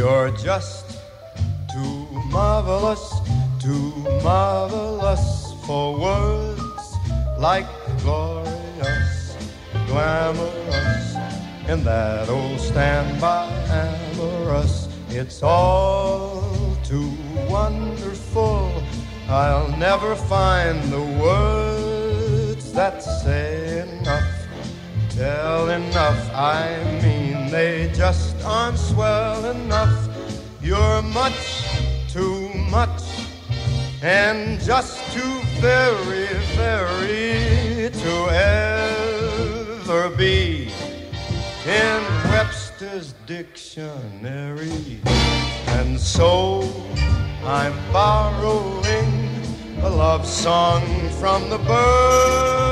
You're just too marvelous, too marvelous for words like glorious, glamorous, in that old standby amorous. It's all too wonderful. I'll never find the words that say enough, tell enough. I mean, they just aren't swell enough. You're much too much and just too very, very to ever be in Webster's dictionary. And so I'm borrowing a love song from the birds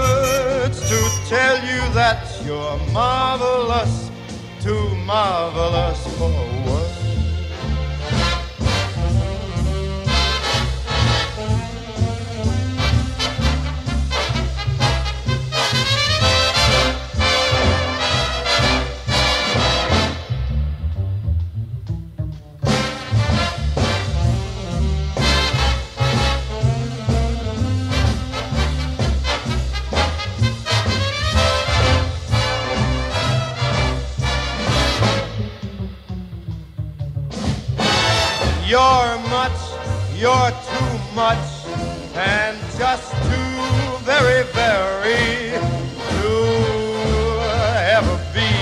to tell you that you're marvelous, too marvelous for words. You're much, you're too much, and just too very, very to ever be,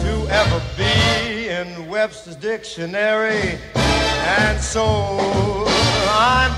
to ever be in Webster's dictionary. And so I'm